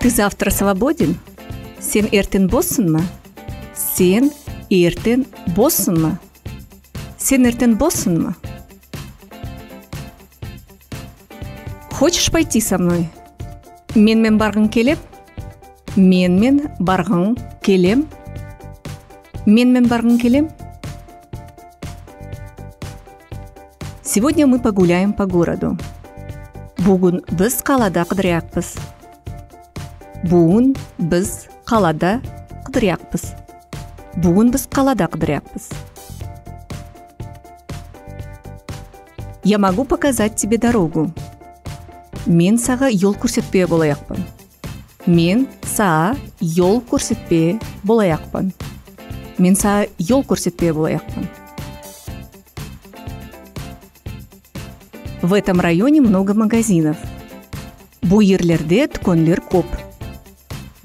Ты завтра свободен? Сен ертең боссың Сен ертең боссың Сен ертең боссың Хочешь пойти со мной? Менмен барғың келем? Менмен барғың келем? Менмен барғың келем? Сегодня мы погуляем по городу. Бүгін біз қалада қыдыряқпыз бүгін біз қалада қыдыряқпыз бүгін біз қалада қыдыряқпыз я могу показать тебе дорогу. Мен саға жол көрсетпе болаяқпын мен саға жол көрсетпе болаяқпын мен саға жол көрсетпе болаяқпын в этом районе много магазинов. Бұл жерлерде дүкендер көп.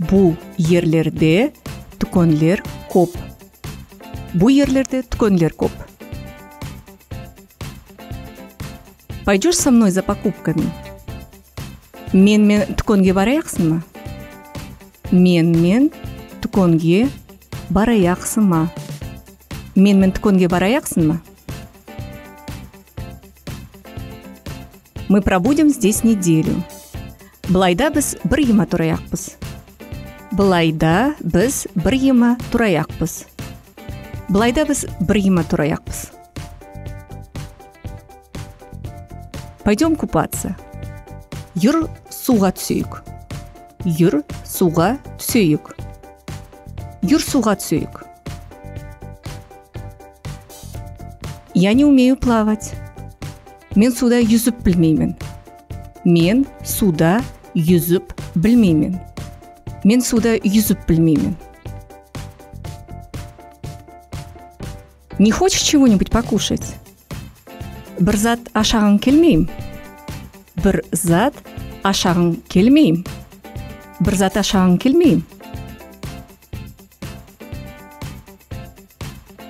Бұл ерлерде дүкендер көп бұл ерлерде дүкендер көп пойдешь со мной за покупками менмен дүкенге бараяқсың ма менмен дүкенге бараяқсың ма менмен бараяқсың ма мы пробудем здесь неделю. Былайда біз бір ема былайда біз бір ема тұраяқпыз былайда біз бір ема тұраяқпыз пойдем купаться. Юр суға түсейік. Юр суға түсейік. Юр суға түсейік. Я не умею плавать. Мен суда юзіп білмеймін. Мен суда юзіп білмеймін. Мен суда юзіп білмеймін не хочешь чего нибудь покушать? Бір зат ашағың келмейм. Бір зат ашағың келмейм. Бір зат ашағың келмейм.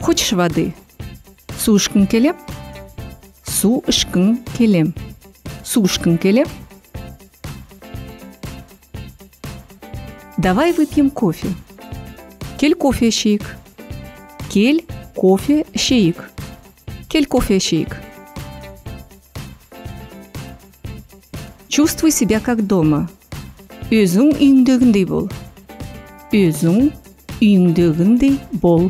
Хочешь воды? Су ішкің келем су ішкің келем су ішкің келем давай выпьем кофе кел кофе ішейік кел кофе ішейік кел кофе ішейік чувствуй себя как дома өзің үйіңдегіндей бол өзің үйіңдегіндей бол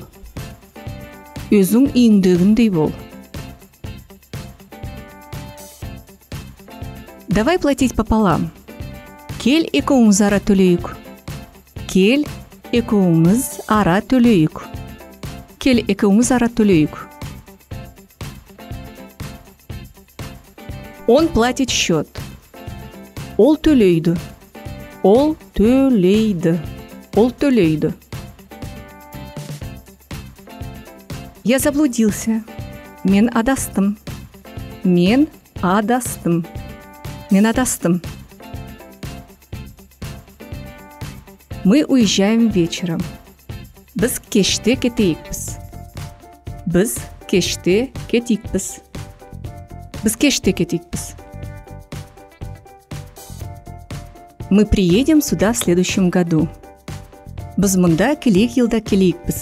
өзің үйіңдегіндей бол давай платить пополам кел екеуміз ара төлейік кел екеуміз ара төлейік кел екеуміз ара төлейік он платит счет ол төлейді ол төлейді ол төлейді я заблудился мен адастым мен адастым мен адастым Мы уезжаем вечером. Біз кеште кетейікпіз біз кеште кетейікпіз біз кеште кетейікпіз мы приедем сюда в следующем году. Біз мұнда келек жылда келейікпіз.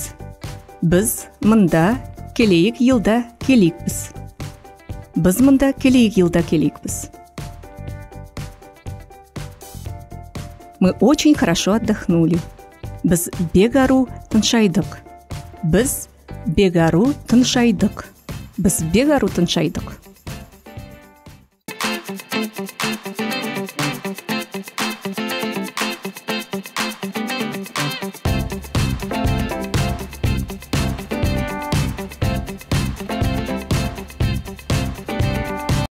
Біз мұнда келейік жылда келейікпіз. Біз мұнда келейік жылда келейікпіз. Мы очень хорошо отдохнули. Біз бегару тыншайдық біз бегару тыншайдық біз бегару тыншайдық